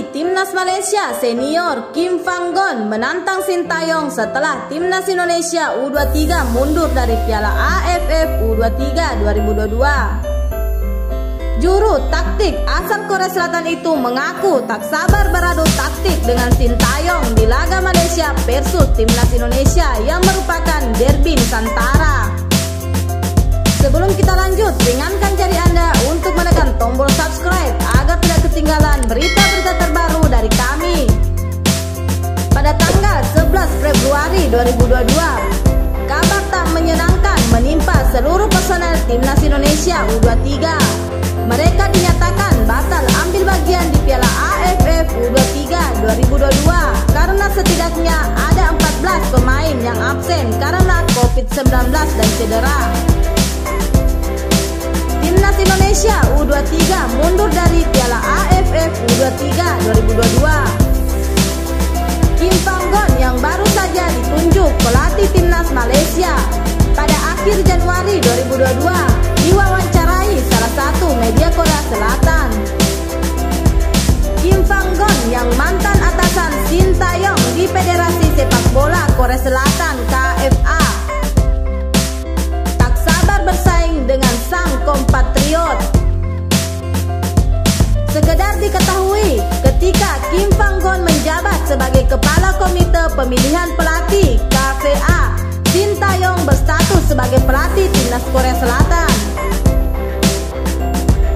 timnas Malaysia senior Kim Fang Gon menantang Sintayong setelah timnas Indonesia U23 mundur dari Piala AFF U23 2022. Juru taktik asal Korea Selatan itu mengaku tak sabar beradu taktik dengan Sintayong di laga Malaysia versus timnas Indonesia yang merupakan derby Nusantara. Sebelum kita lanjut, ringankan jari Anda untuk menekan tombol subscribe agar tidak ketinggalan berita-berita 2022, kabar tak menyenangkan menimpa seluruh personel timnas Indonesia U23. Mereka dinyatakan batal ambil bagian di Piala AFF U23 2022 karena setidaknya ada 14 pemain yang absen karena COVID-19 dan cedera. Timnas Indonesia U23 mundur dari Piala AFF U23 2022. Pelatih timnas Malaysia pada akhir Januari 2022 diketahui, ketika Kim Panggon menjabat sebagai Kepala Komite Pemilihan Pelatih KVA, Shin Taeyong berstatus sebagai pelatih timnas Korea Selatan.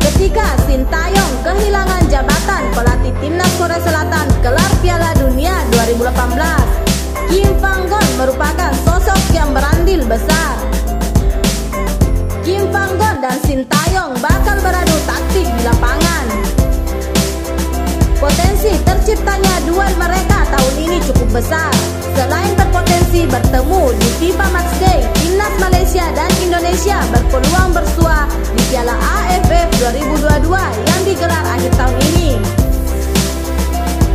Ketika Shin Taeyong kehilangan jabatan pelatih timnas Korea Selatan kelar Piala Dunia 2018, Kim Panggon merupakan besar. Selain berpotensi bertemu di FIFA Matchday, timnas Malaysia dan Indonesia berpeluang bersua di Piala AFF 2022 yang digelar akhir tahun ini.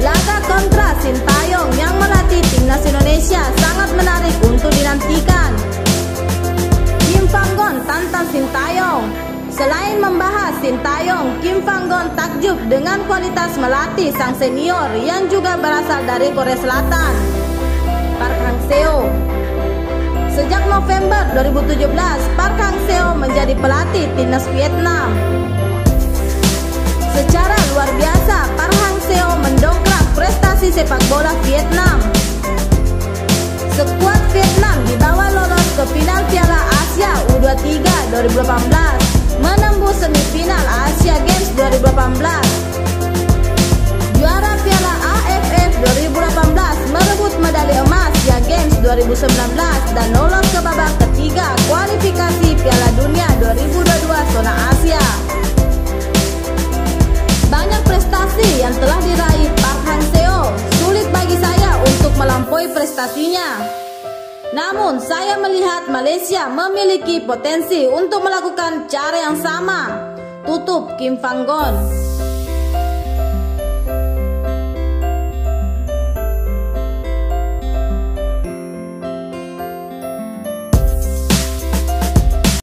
Laga kontra Sintayong yang melatih timnas Indonesia sangat menarik untuk dinantikan. Kim Panggon tantang Sintayong Selain membahas Sintayong, Panggon takjub dengan kualitas melatih sang senior yang juga berasal dari Korea Selatan, Park Hang Seo. Sejak November 2017, Park Hang Seo menjadi pelatih timnas Vietnam. Secara luar biasa, Park Hang Seo mendongkrak prestasi sepak bola Vietnam. Skuad Vietnam dibawa lolos ke final Piala Asia U23 2018 2018. Juara Piala AFF 2018 merebut medali emas Asia Games 2019 dan lolos ke babak ketiga kualifikasi Piala Dunia 2022 zona Asia. Banyak prestasi yang telah diraih Park Hang Seo, sulit bagi saya untuk melampaui prestasinya. Namun saya melihat Malaysia memiliki potensi untuk melakukan cara yang sama. Tutup Kim Fang Gon.